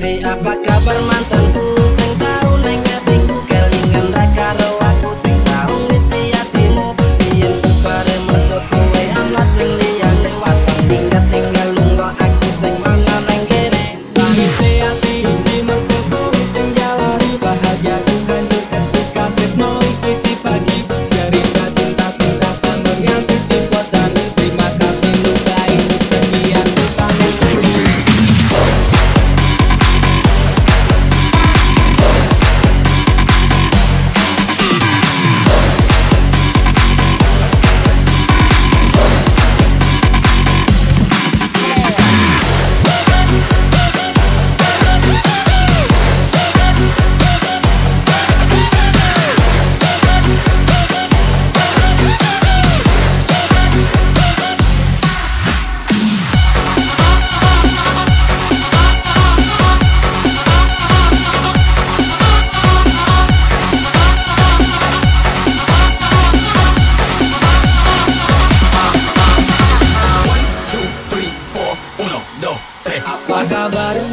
Hei apa kabar mantanku?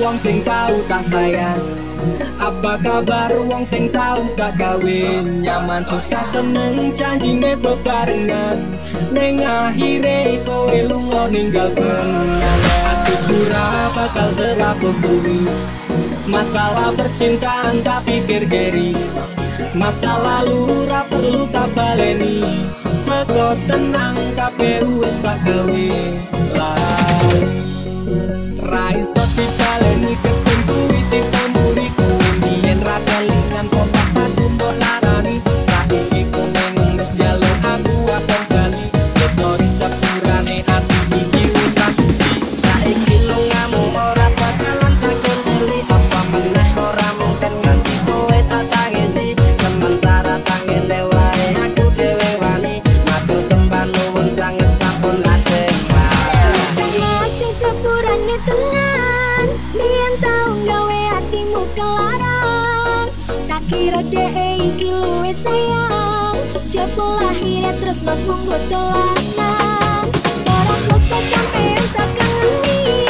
Wong sing tau tak sayang? Apa kabar wong sing tau tak kawin? Nyaman susah seneng janjine bebarengan. Neng akhire kowe lunga ninggal kenangan aku pura bakal serap bumi masalah percintaan tak pikir geri. Masa lalu ra perlu tak baleni. Meko tenang KPU wis tak gawe Nice. Kira dee iki luwe sayang Jebul akhirnya terus ngepunggut dolanan. Orang kloso sampean tak kangeni